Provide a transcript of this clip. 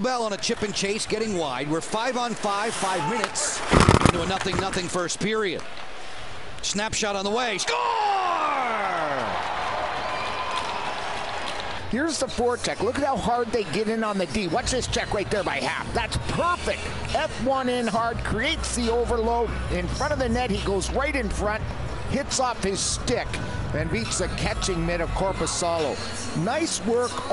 Bell on a chip and chase, getting wide. We're five on five, five minutes into a nothing nothing first period. Snapshot on the way. Score! Here's the forecheck. Look at how hard they get in on the D. Watch this check right there by half. That's perfect. F1 in hard, creates the overload. In front of the net, he goes right in front, hits off his stick, and beats the catching mid of Korpisalo. Nice work.